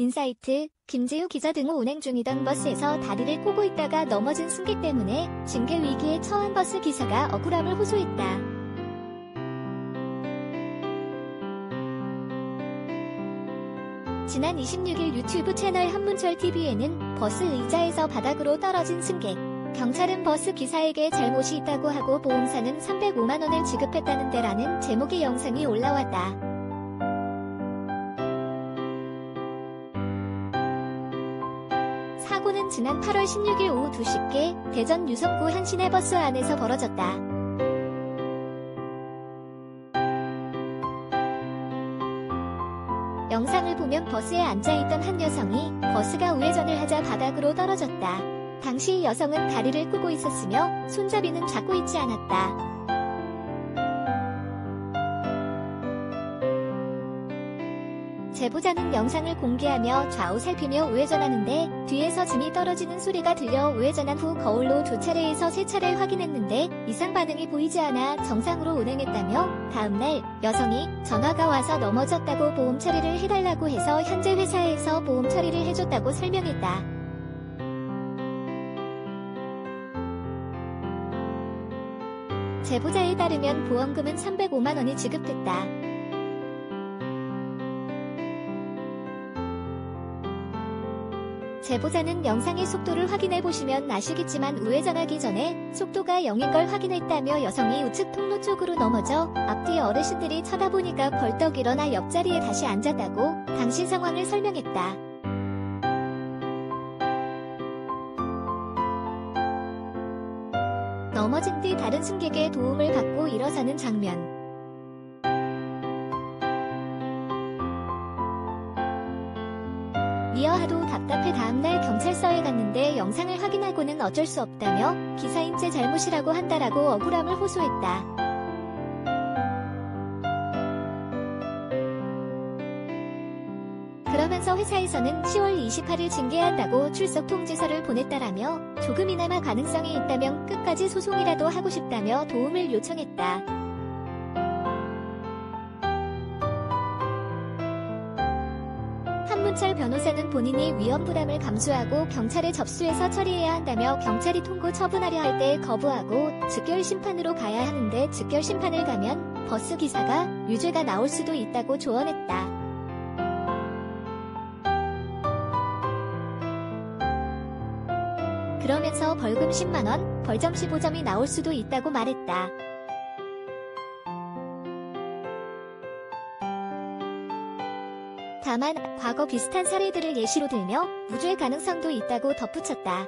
인사이트, 김재우 기자 등을 운행 중이던 버스에서 다리를 꼬고 있다가 넘어진 승객 때문에 징계 위기에 처한 버스 기사가 억울함을 호소했다. 지난 26일 유튜브 채널 한문철 TV에는 버스 의자에서 바닥으로 떨어진 승객, 경찰은 버스 기사에게 잘못이 있다고 하고 보험사는 305만원을 지급했다는데 라는 제목의 영상이 올라왔다. 사고는 지난 8월 16일 오후 2시께 대전 유성구 한 시내버스 안에서 벌어졌다. 영상을 보면 버스에 앉아있던 한 여성이 버스가 우회전을 하자 바닥으로 떨어졌다. 당시 여성은 다리를 끄고 있었으며 손잡이는 잡고 있지 않았다. 제보자는 영상을 공개하며 좌우 살피며 우회전하는데 뒤에서 짐이 떨어지는 소리가 들려 우회전한 후 거울로 두 차례에서 세 차례 확인했는데 이상 반응이 보이지 않아 정상으로 운행했다며 다음날 여성이 전화가 와서 넘어졌다고 보험 처리를 해달라고 해서 현재 회사에서 보험 처리를 해줬다고 설명했다. 제보자에 따르면 보험금은 305만원이 지급됐다. 제보자는 영상의 속도를 확인해 보시면 아시겠지만 우회전하기 전에 속도가 0인 걸 확인했다며 여성이 우측 통로 쪽으로 넘어져 앞뒤 어르신들이 쳐다보니까 벌떡 일어나 옆자리에 다시 앉았다고 당시 상황을 설명했다. 넘어진 뒤 다른 승객의 도움을 받고 일어서는 장면. 미어 하도 답답해 다음날 경찰서에 갔는데 영상을 확인하고는 어쩔 수 없다며 기사인 제 잘못이라고 한다라고 억울함을 호소했다. 그러면서 회사에서는 10월 28일 징계한다고 출석 통지서를 보냈다라며 조금이나마 가능성이 있다면 끝까지 소송이라도 하고 싶다며 도움을 요청했다. 한문철 변호사는 본인이 위험 부담을 감수하고 경찰에 접수해서 처리해야 한다며 경찰이 통고 처분하려 할 때 거부하고 즉결 심판으로 가야 하는데 즉결 심판을 가면 버스 기사가 유죄가 나올 수도 있다고 조언했다. 그러면서 벌금 10만원, 벌점 15점이 나올 수도 있다고 말했다. 다만 과거 비슷한 사례들을 예시로 들며 무죄 가능성도 있다고 덧붙였다.